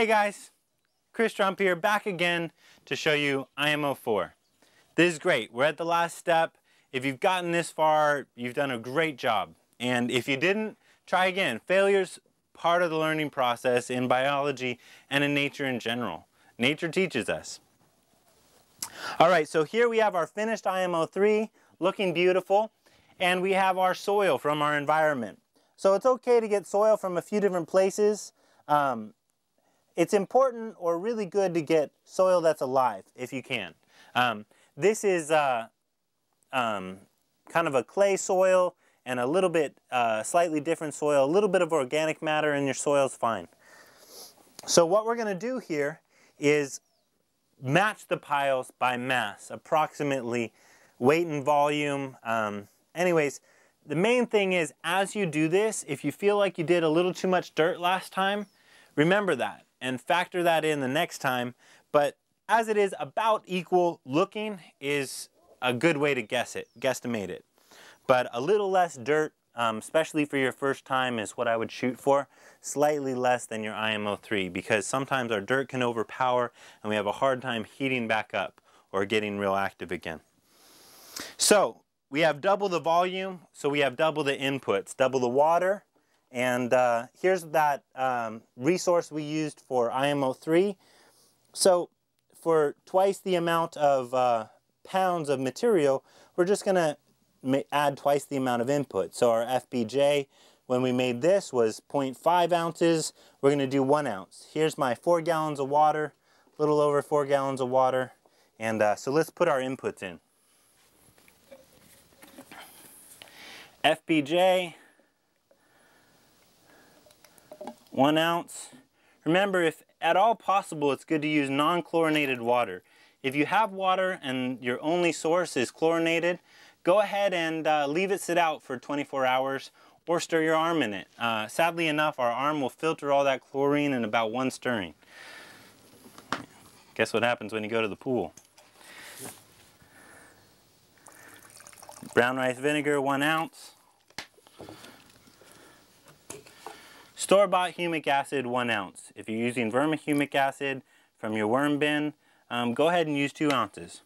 Hey guys, Chris Trump here, back again to show you IMO 4. This is great. We're at the last step. If you've gotten this far, you've done a great job. And if you didn't, try again. Failure's part of the learning process in biology and in nature in general. Nature teaches us. All right, so here we have our finished IMO 3, looking beautiful, and we have our soil from our environment. So it's okay to get soil from a few different places. Um, it's important or really good to get soil that's alive if you can. Um, this is uh, um, kind of a clay soil and a little bit uh, slightly different soil. A little bit of organic matter in your soil is fine. So what we're going to do here is match the piles by mass, approximately weight and volume. Um, anyways, the main thing is as you do this, if you feel like you did a little too much dirt last time, remember that and factor that in the next time. But as it is about equal looking is a good way to guess it, guesstimate it. But a little less dirt, um, especially for your first time, is what I would shoot for. Slightly less than your IMO 3 because sometimes our dirt can overpower and we have a hard time heating back up or getting real active again. So we have double the volume, so we have double the inputs, double the water, and uh, here's that um, resource we used for IMO 3. So for twice the amount of uh, pounds of material, we're just going to add twice the amount of input. So our FPJ, when we made this, was 0.5 ounces. We're going to do one ounce. Here's my four gallons of water, a little over four gallons of water. And uh, so let's put our inputs in. FPJ, one ounce. Remember, if at all possible, it's good to use non-chlorinated water. If you have water and your only source is chlorinated, go ahead and uh, leave it sit out for 24 hours or stir your arm in it. Uh, sadly enough, our arm will filter all that chlorine in about one stirring. Guess what happens when you go to the pool? Brown rice vinegar, one ounce. Store-bought humic acid, one ounce. If you're using vermihumic acid from your worm bin, um, go ahead and use two ounces.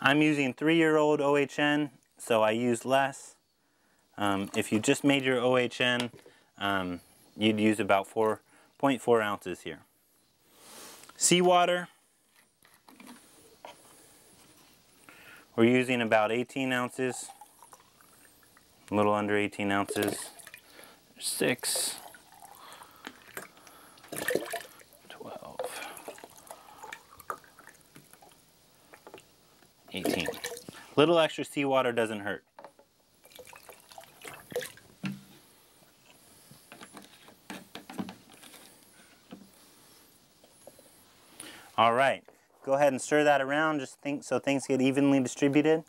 I'm using three-year-old OHN, so I use less. Um, if you just made your OHN, um, you'd use about 4.4 ounces here. Seawater, We're using about 18 ounces, a little under 18 ounces. Six, 12, 18. Little extra seawater doesn't hurt. All right. Go ahead and stir that around just think so things get evenly distributed.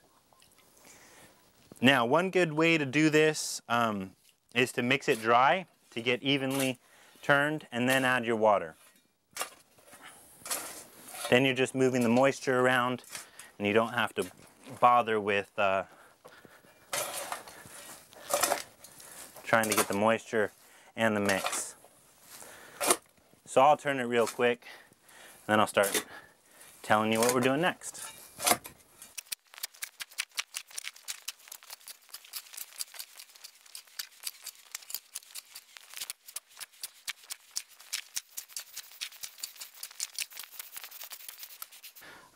Now one good way to do this um, is to mix it dry to get evenly turned and then add your water. Then you're just moving the moisture around and you don't have to bother with uh, trying to get the moisture and the mix. So I'll turn it real quick, and then I'll start telling you what we're doing next.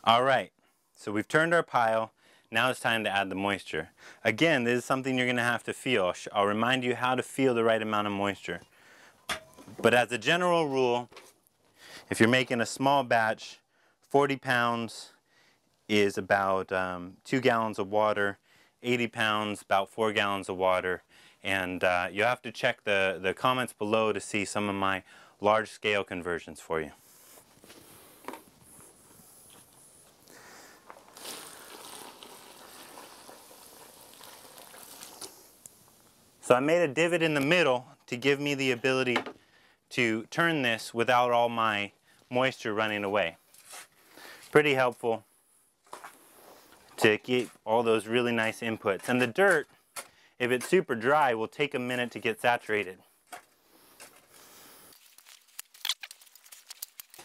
All right, so we've turned our pile. Now it's time to add the moisture. Again, this is something you're gonna have to feel. I'll remind you how to feel the right amount of moisture. But as a general rule, if you're making a small batch, 40 pounds is about um, two gallons of water, 80 pounds, about four gallons of water. And uh, you have to check the, the comments below to see some of my large scale conversions for you. So I made a divot in the middle to give me the ability to turn this without all my moisture running away pretty helpful to get all those really nice inputs. And the dirt if it's super dry, will take a minute to get saturated.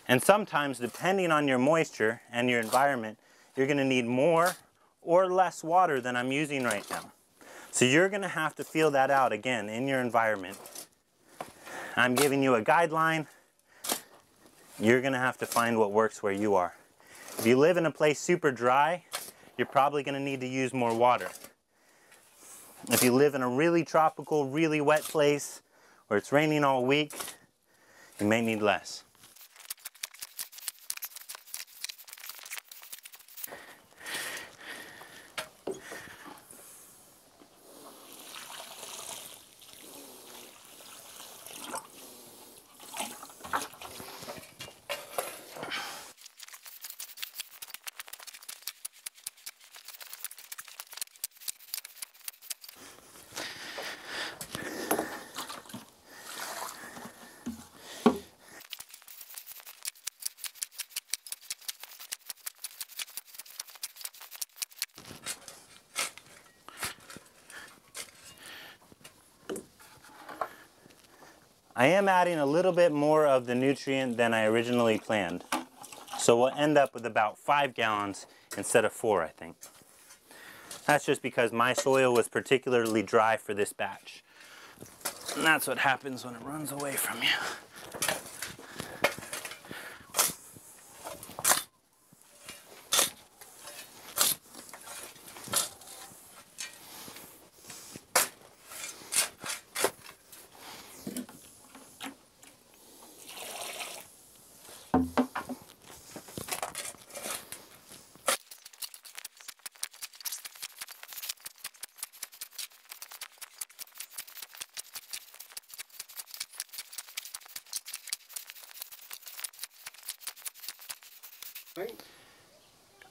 And sometimes, depending on your moisture and your environment, you're gonna need more or less water than I'm using right now. So you're gonna have to feel that out again in your environment. I'm giving you a guideline. You're gonna have to find what works where you are. If you live in a place super dry, you're probably gonna need to use more water. If you live in a really tropical, really wet place where it's raining all week, you may need less. I am adding a little bit more of the nutrient than I originally planned. So we'll end up with about five gallons instead of four, I think. That's just because my soil was particularly dry for this batch. And that's what happens when it runs away from you.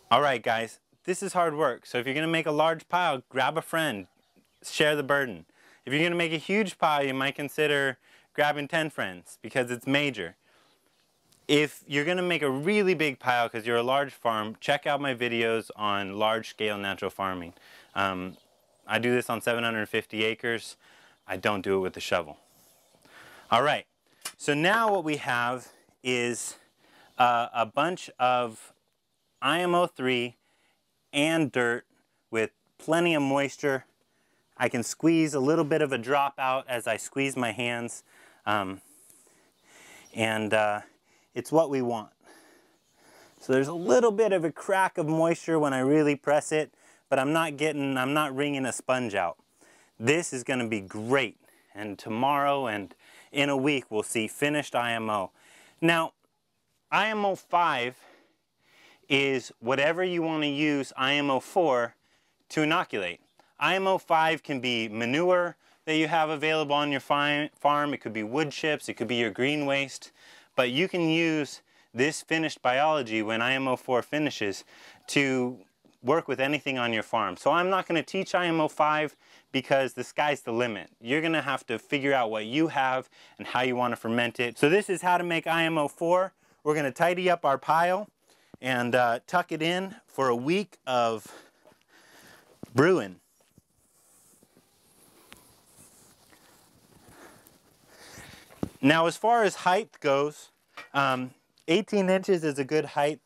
All right, guys, this is hard work. So if you're gonna make a large pile, grab a friend, share the burden. If you're gonna make a huge pile, you might consider grabbing 10 friends because it's major. If you're gonna make a really big pile because you're a large farm, check out my videos on large scale natural farming. Um, I do this on 750 acres. I don't do it with a shovel. All right, so now what we have is uh, a bunch of IMO3 and dirt with plenty of moisture. I can squeeze a little bit of a drop out as I squeeze my hands. Um, and uh, it's what we want. So there's a little bit of a crack of moisture when I really press it, but I'm not getting, I'm not wringing a sponge out. This is gonna be great. And tomorrow and in a week, we'll see finished IMO. Now, IMO 5 is whatever you want to use IMO 4 to inoculate. IMO 5 can be manure that you have available on your farm, it could be wood chips, it could be your green waste, but you can use this finished biology when IMO 4 finishes to work with anything on your farm. So I'm not going to teach IMO 5 because the sky's the limit. You're going to have to figure out what you have and how you want to ferment it. So this is how to make IMO 4. We're going to tidy up our pile and uh, tuck it in for a week of brewing. Now as far as height goes, um, 18 inches is a good height,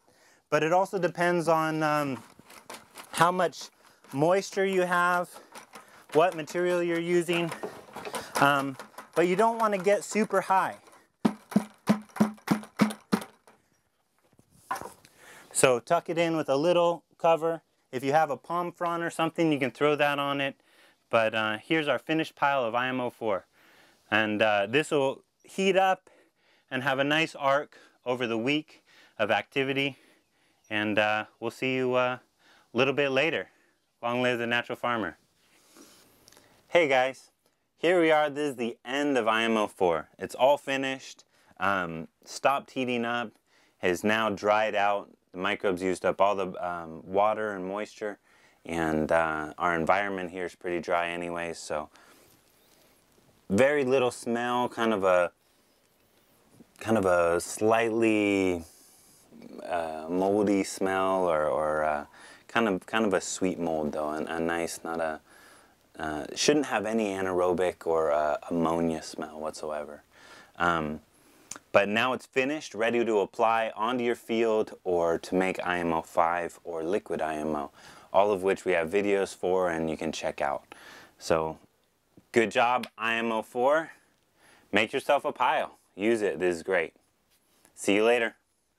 but it also depends on um, how much moisture you have, what material you're using, um, but you don't want to get super high. So tuck it in with a little cover. If you have a palm frond or something, you can throw that on it. But uh, here's our finished pile of IMO4. And uh, this will heat up and have a nice arc over the week of activity. And uh, we'll see you uh, a little bit later. Long live the natural farmer. Hey guys, here we are. This is the end of IMO4. It's all finished, um, stopped heating up, has now dried out. The microbes used up all the um, water and moisture and uh, our environment here is pretty dry anyway, so very little smell, kind of a kind of a slightly uh, moldy smell or, or uh, kind of kind of a sweet mold though, and a nice, not a uh, shouldn't have any anaerobic or uh, ammonia smell whatsoever. Um, but now it's finished, ready to apply onto your field or to make IMO 5 or liquid IMO, all of which we have videos for and you can check out. So good job IMO 4. Make yourself a pile. Use it. This is great. See you later.